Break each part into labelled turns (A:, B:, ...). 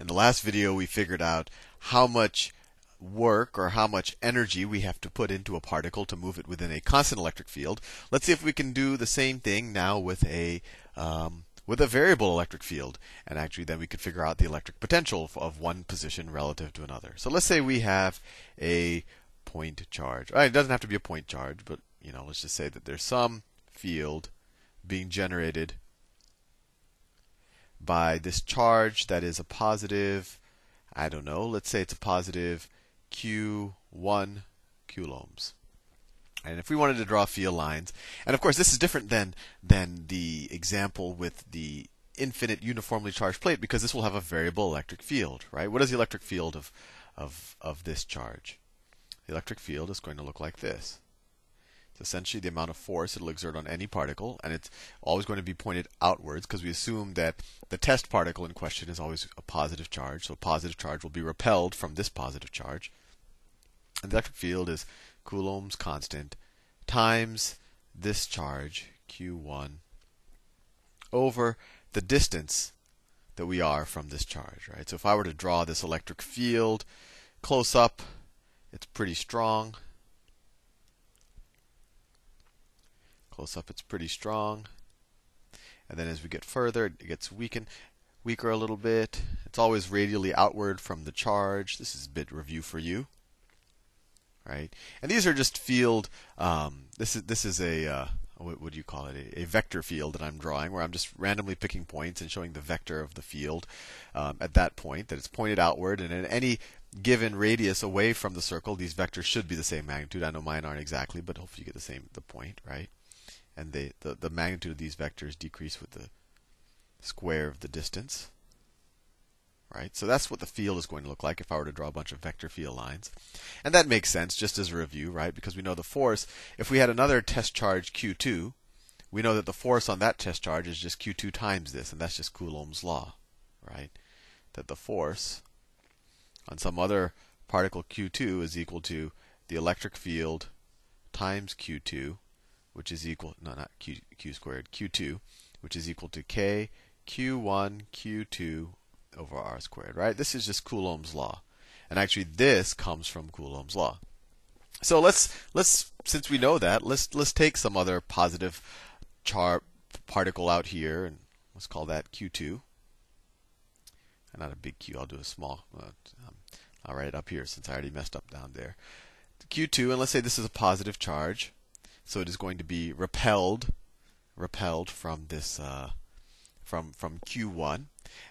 A: In the last video, we figured out how much work or how much energy we have to put into a particle to move it within a constant electric field. Let's see if we can do the same thing now with a um, with a variable electric field, and actually then we could figure out the electric potential of one position relative to another. So let's say we have a point charge. Right, it doesn't have to be a point charge, but you know, let's just say that there's some field being generated by this charge that is a positive, I don't know, let's say it's a positive Q1 coulombs. And if we wanted to draw field lines, and of course this is different than than the example with the infinite uniformly charged plate because this will have a variable electric field, right? What is the electric field of of of this charge? The electric field is going to look like this. It's essentially the amount of force it'll exert on any particle, and it's always going to be pointed outwards because we assume that the test particle in question is always a positive charge. So a positive charge will be repelled from this positive charge. And the electric field is Coulomb's constant times this charge, Q1, over the distance that we are from this charge, right? So if I were to draw this electric field close up, it's pretty strong. Close up, it's pretty strong. And then as we get further, it gets weakened, weaker a little bit. It's always radially outward from the charge. This is a bit review for you. Right? And these are just field. Um, this is this is a uh, what would you call it? A, a, vector field that I'm drawing, where I'm just randomly picking points and showing the vector of the field um, at that point that it's pointed outward, and in any given radius away from the circle, these vectors should be the same magnitude. I know mine aren't exactly, but hopefully you get the same the point, right? And they, the, the magnitude of these vectors decrease with the square of the distance. Right? So that's what the field is going to look like if I were to draw a bunch of vector field lines. And that makes sense just as a review, right? Because we know the force, if we had another test charge Q2, we know that the force on that test charge is just Q2 times this, and that's just Coulomb's law, right? That the force on some other particle Q2 is equal to the electric field times Q2 which is equal, no, not q, q squared, q2, which is equal to k q1 q2 over r squared, right? This is just Coulomb's law. And actually this comes from Coulomb's law. So let's let's since we know that, let's let's take some other positive char particle out here and let's call that q2. And not a big q, I'll do a small. Uh, um, I'll write it up here since I already messed up down there. q2 and let's say this is a positive charge. So it is going to be repelled, repelled from this, uh, from from Q1.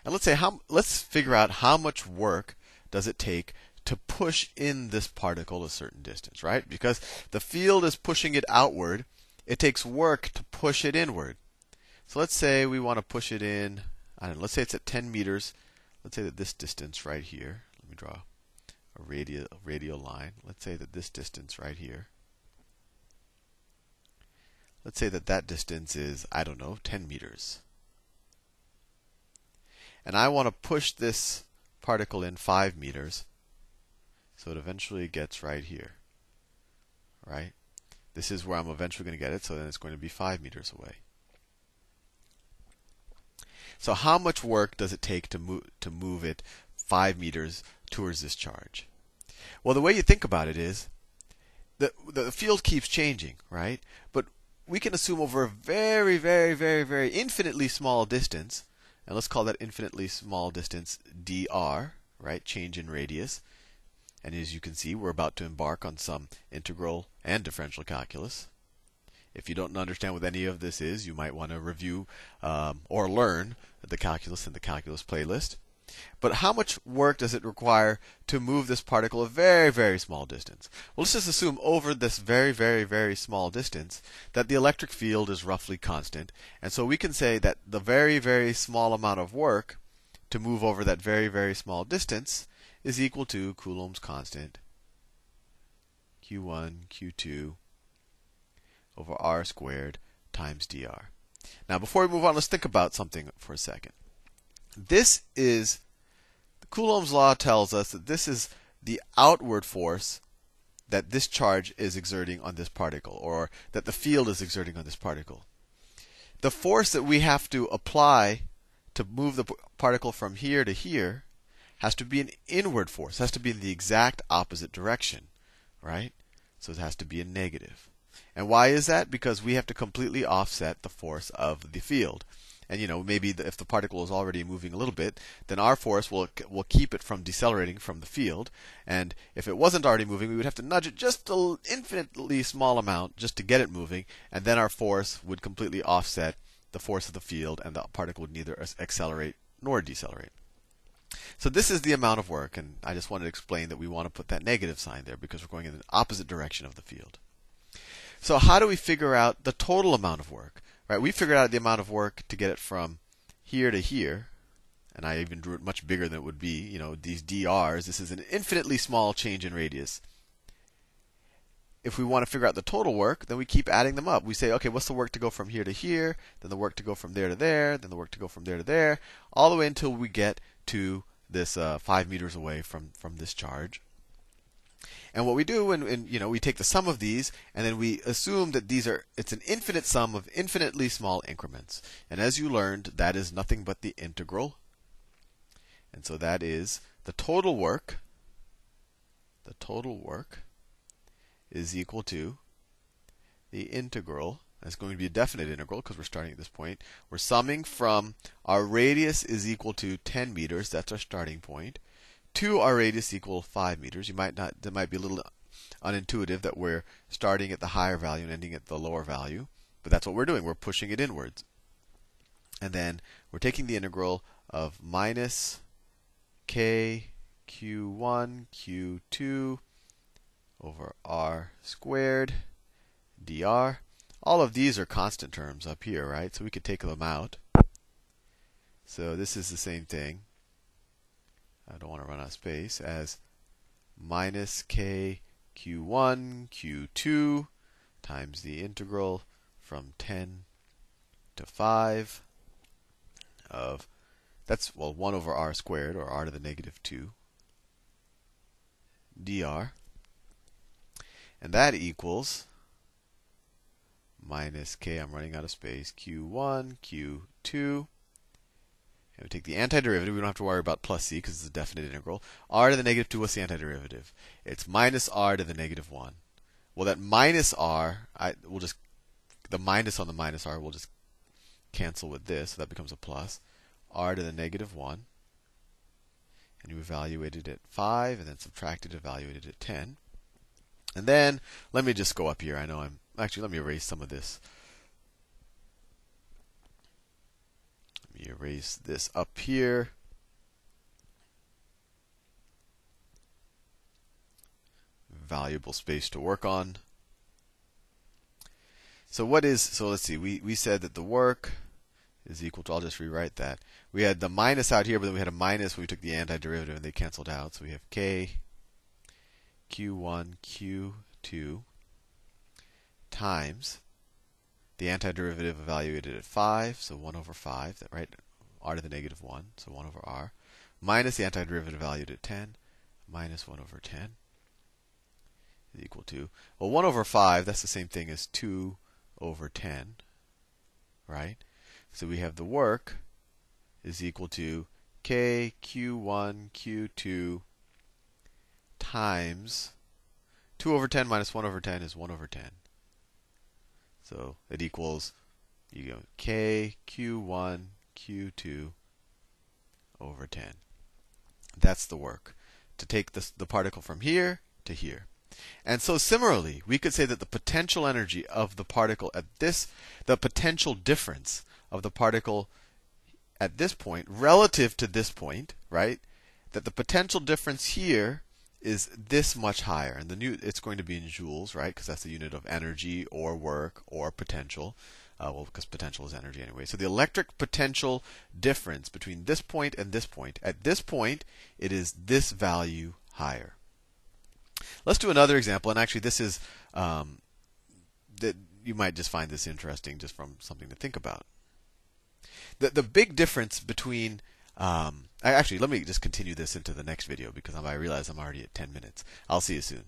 A: And let's say how, let's figure out how much work does it take to push in this particle a certain distance, right? Because the field is pushing it outward, it takes work to push it inward. So let's say we want to push it in, I don't know, let's say it's at 10 meters. Let's say that this distance right here, let me draw a radial, radial line. Let's say that this distance right here Let's say that that distance is, I don't know, 10 meters. And I want to push this particle in 5 meters. So it eventually gets right here. Right? This is where I'm eventually going to get it, so then it's going to be 5 meters away. So how much work does it take to move to move it 5 meters towards this charge? Well, the way you think about it is the the field keeps changing, right? But we can assume over a very, very, very, very infinitely small distance, and let's call that infinitely small distance dr, right? Change in radius. And as you can see, we're about to embark on some integral and differential calculus. If you don't understand what any of this is, you might want to review um, or learn the calculus in the calculus playlist. But how much work does it require to move this particle a very, very small distance? Well, let's just assume over this very, very, very small distance that the electric field is roughly constant. And so we can say that the very, very small amount of work to move over that very, very small distance is equal to Coulomb's constant Q1, Q2 over r squared times dr. Now, before we move on, let's think about something for a second. This is Coulomb's law tells us that this is the outward force that this charge is exerting on this particle, or that the field is exerting on this particle. The force that we have to apply to move the particle from here to here has to be an inward force, has to be in the exact opposite direction, right? So it has to be a negative. And why is that? Because we have to completely offset the force of the field. And you know, maybe the, if the particle is already moving a little bit, then our force will will keep it from decelerating from the field. And if it wasn't already moving, we would have to nudge it just an infinitely small amount just to get it moving, and then our force would completely offset the force of the field, and the particle would neither accelerate nor decelerate. So this is the amount of work, and I just wanted to explain that we want to put that negative sign there because we're going in the opposite direction of the field. So how do we figure out the total amount of work? Right? We figured out the amount of work to get it from here to here, and I even drew it much bigger than it would be. You know, these drs. This is an infinitely small change in radius. If we want to figure out the total work, then we keep adding them up. We say, okay, what's the work to go from here to here, then the work to go from there to there, then the work to go from there to there, all the way until we get to this uh, five meters away from from this charge. And what we do, and, you know, we take the sum of these, and then we assume that these are it's an infinite sum of infinitely small increments. And as you learned, that is nothing but the integral. And so that is the total work. The total work is equal to the integral. That's going to be a definite integral because we're starting at this point. We're summing from our radius is equal to 10 meters. That's our starting point to our radius equal 5 meters. You might not, that might be a little unintuitive that we're starting at the higher value and ending at the lower value, but that's what we're doing. We're pushing it inwards. And then we're taking the integral of minus k q1 q2 over r squared dr. All of these are constant terms up here, right? So we could take them out. So this is the same thing. I don't want to run out of space, as minus k q1 q2 times the integral from 10 to 5 of that's well 1 over r squared or r to the negative 2 dr. And that equals minus k I'm running out of space q1 q2 and we take the antiderivative. We don't have to worry about plus c because it's a definite integral. r to the negative 2, what's the antiderivative? It's minus r to the negative 1. Well, that minus r, I will just, the minus on the minus r will just cancel with this. So that becomes a plus. r to the negative 1. And you evaluated at 5, and then subtracted, evaluated at 10. And then, let me just go up here. I know I'm, actually, let me erase some of this. Me erase this up here. Valuable space to work on. So what is so let's see, we, we said that the work is equal to I'll just rewrite that. We had the minus out here, but then we had a minus when we took the antiderivative and they canceled out. So we have K Q1 Q2 times the antiderivative evaluated at 5, so 1 over 5, right? r to the negative 1, so 1 over r, minus the antiderivative valued at 10, minus 1 over 10 is equal to, well, 1 over 5, that's the same thing as 2 over 10, right? So we have the work is equal to k q1 q2 times 2 over 10 minus 1 over 10 is 1 over 10. So it equals you go k q1 q2 over 10. That's the work to take the particle from here to here. And so similarly, we could say that the potential energy of the particle at this, the potential difference of the particle at this point relative to this point, right? That the potential difference here is this much higher, and the new it's going to be in joules, right? Because that's the unit of energy or work or potential. Uh, well, because potential is energy anyway. So the electric potential difference between this point and this point. At this point, it is this value higher. Let's do another example, and actually, this is um, that you might just find this interesting, just from something to think about. The the big difference between um, actually, let me just continue this into the next video because I realize I'm already at 10 minutes. I'll see you soon.